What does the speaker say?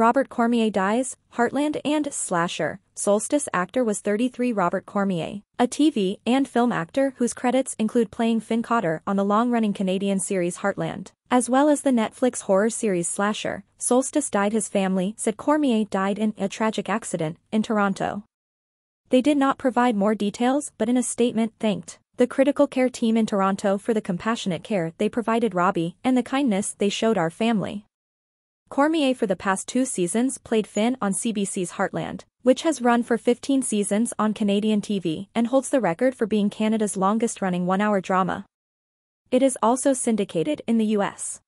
Robert Cormier dies, Heartland and Slasher, Solstice actor was 33 Robert Cormier, a TV and film actor whose credits include playing Finn Cotter on the long-running Canadian series Heartland, as well as the Netflix horror series Slasher. Solstice died his family said Cormier died in a tragic accident in Toronto. They did not provide more details but in a statement thanked the critical care team in Toronto for the compassionate care they provided Robbie and the kindness they showed our family. Cormier for the past two seasons played Finn on CBC's Heartland, which has run for 15 seasons on Canadian TV and holds the record for being Canada's longest-running one-hour drama. It is also syndicated in the US.